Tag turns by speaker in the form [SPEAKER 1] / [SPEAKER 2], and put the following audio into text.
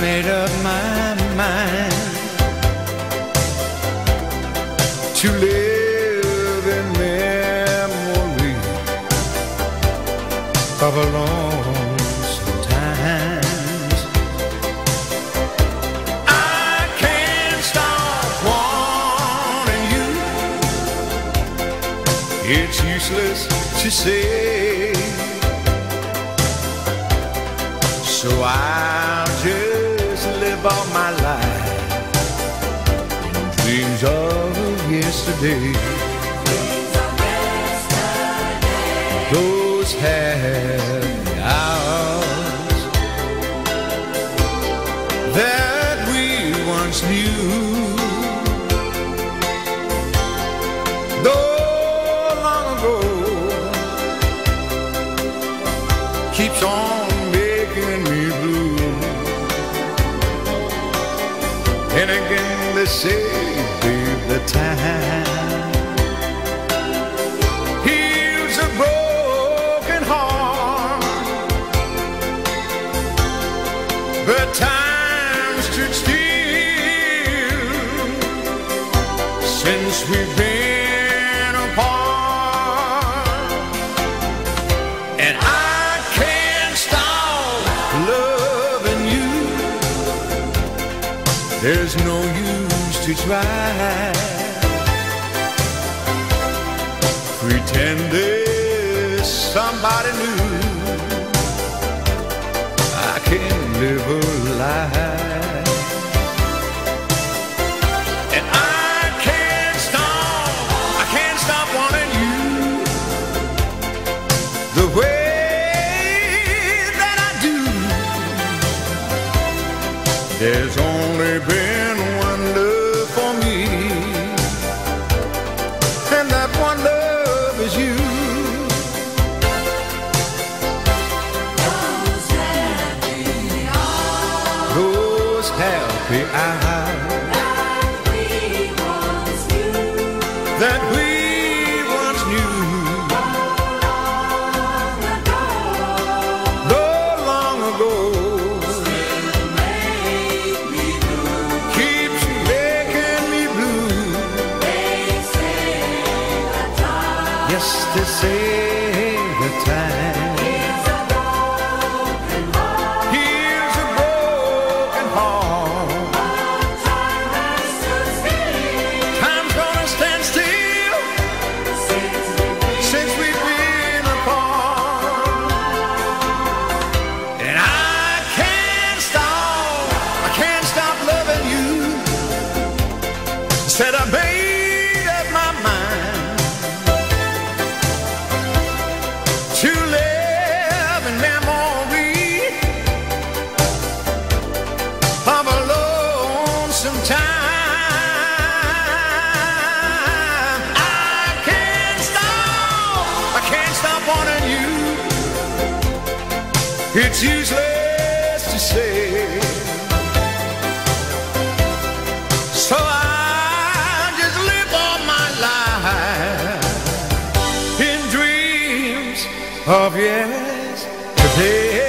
[SPEAKER 1] made up my mind to live in memory of a lonesome times. I can't stop wanting you. It's useless to say. So I'll all my life in dreams of yesterday. Those happy hours that we once knew. Though long ago keeps on say, the time heals a broken heart. But time stood still since we've been apart. And I can't stop loving you. There's no use to try. Pretend there's somebody new. I can't live a lie. And I can't stop, I can't stop wanting you the way that I do. There's only been Yes, they say the time wanting you. It's useless to say. So I just live all my life in dreams of yesterday.